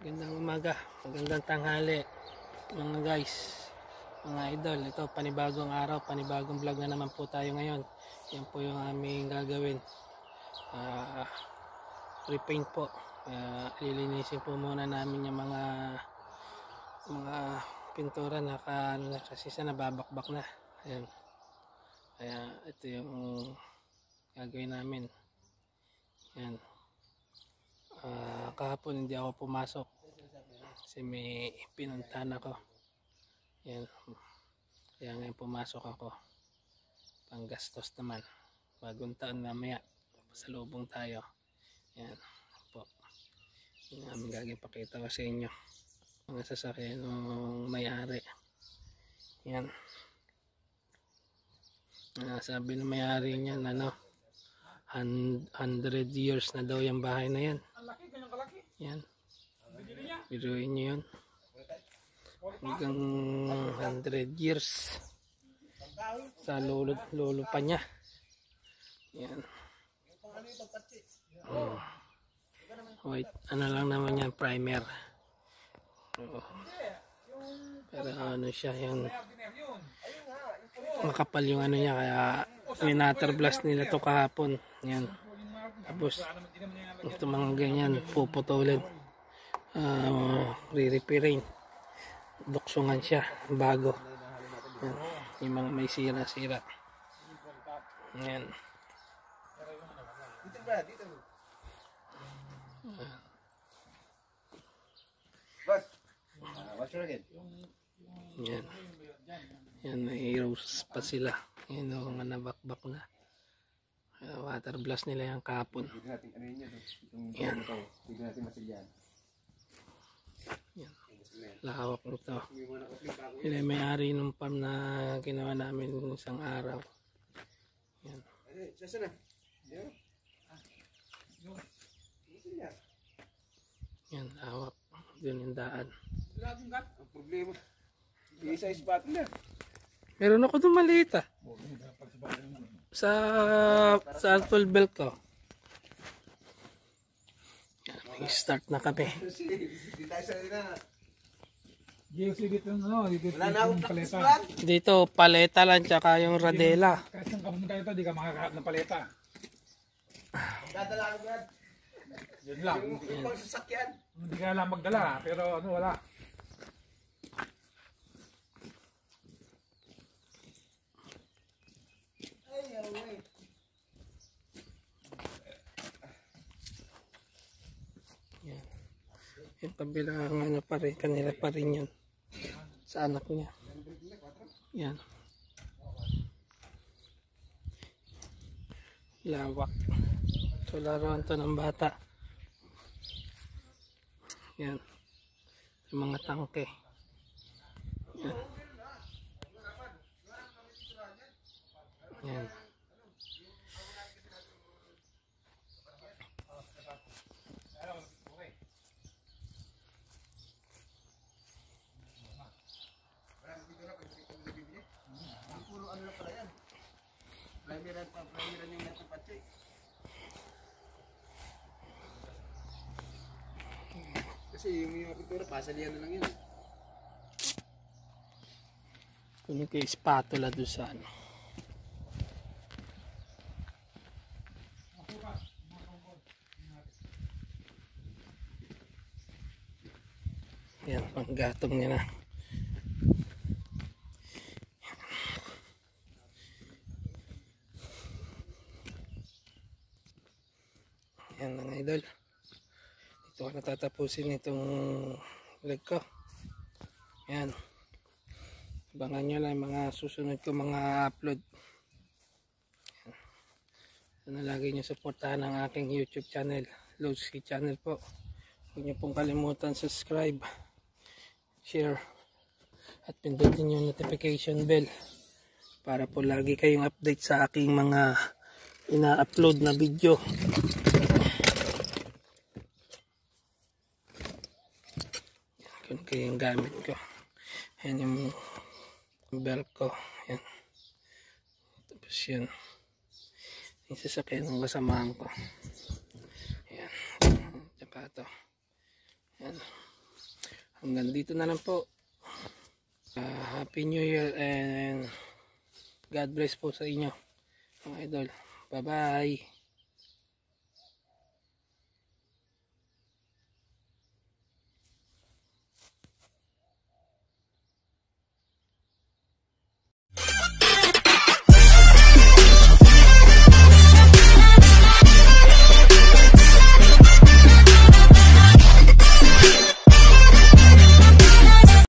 Magandang umaga, magandang tanghali mga guys, mga idol. Ito panibagong araw, panibagong vlog na naman po tayo ngayon. Yan po yung aming gagawin. Ah, repaint po. Ah, lilinisin po muna namin yung mga mga pintura na ka, ano kasi sa nababakbak na. Ayan. Kaya ito yung gagawin namin. Yan. Ah, kahapon hindi ako pumasok kasi may pinuntahan ako. Yan. Kaya ngayon pumasok ako. Panggastos naman. Bagong taon mamaya. Pasalubong tayo. Yan. Po. Yung aming gagawin pakita ko sa inyo. Mga sasakyan ng may-ari. Yan. Ah, sabi ng may-ari niyan ano 100 years na daw yung bahay na yan. Yan. Biruin nyo yun. Hanggang 100 years. Sa lolo, lolo pa niya. Yan. Oh. White, ano lang naman yan, primer. Oo. Pero ano siya, yung makapal yung ano niya, kaya minater blast nila to kahapon. Yan. Tapos, ito mga ganyan, puputulin. Uh, re-repairing. Duksungan siya, bago. Yan. Yung mga may sira-sira. Yan. Dito ba? Dito. Boss. Again? Yan. Yan, may roses pa sila. Yan o, mga nabakbak na. Water blast nila yung kapon. Yan. Dito natin masilyan. Yan. Lawak nito. Yun ay may-ari ng farm na ginawa namin isang araw. Yan. Yan. Lawak. Doon yung daan. Problema. Isa spot na. Meron ako doon maliit ah. Sa sa 12 belt ko. Yan, start na kami. Hindi tayo sa na. GLC dito ano, Wala na akong practice paleta. plan. Dito, paleta lang tsaka yung radela. Kahit saan ka pumunta dito, di ka makakaharap ng paleta. Dadala ko agad. Yun lang. Yung yung pang sasakyan. Hindi ka lang magdala, pero ano, wala. Ay, away. Yan. Yung kabilang ano pa rin, kanila pa rin yun. Sa anak niya. Yan. Lawak. So laruan to ng bata. Yan. Yung mga tangke. Yan. Yan. Puro ano na pala yan. Primeran pa, primeran yung natin patsi. Kasi yung mga pintura, pasalihan na lang yun. Kunin ko yung spatula doon sa ano. Yan, panggatong niya na. Yan mga idol. Dito ko natatapusin itong leg ko. Yan. Abangan nyo lang mga susunod ko mga upload. Yan. Sana lagi nyo supportahan ang aking YouTube channel. Lowski channel po. Huwag nyo pong kalimutan subscribe, share, at pindutin yung notification bell para po lagi kayong update sa aking mga ina-upload na video. Kung kayo yung gamit ko. Yan yung belt ko. Yan. Tapos yun. Yung sasakyan ng kasamahan ko. Yan. Tsaka ito. Yan. hanggang dito na lang po Ah, Happy New Year and God bless po sa inyo mga idol bye bye